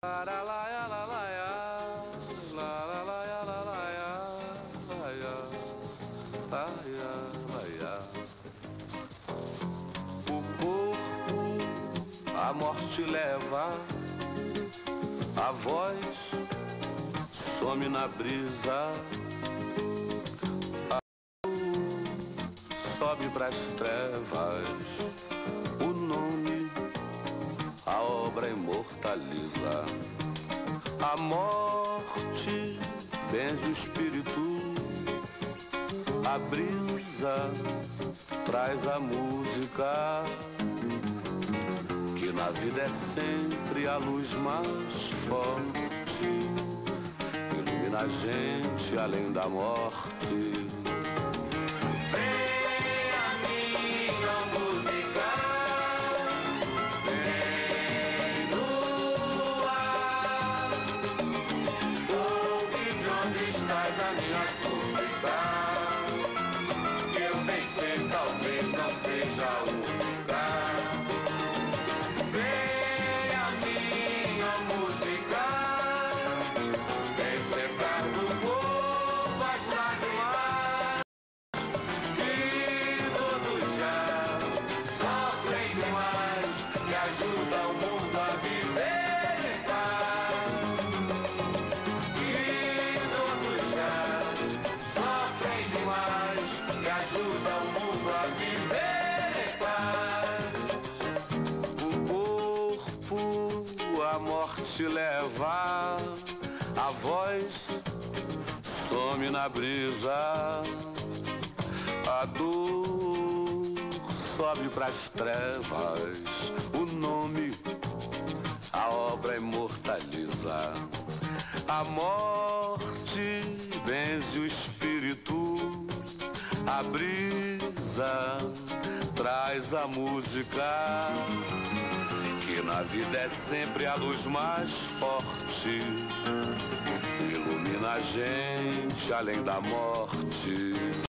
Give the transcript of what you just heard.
O corpo a morte leva, a voz some na brisa, a sobe pras trevas, obra imortaliza, a morte benze o espírito, a brisa traz a música que na vida é sempre a luz mais forte, ilumina a gente além da morte. A morte leva, a voz some na brisa, a dor sobe pras trevas, o nome a obra imortaliza. A morte benze o espírito, a brisa traz a música, na vida é sempre a luz mais forte, ilumina a gente além da morte.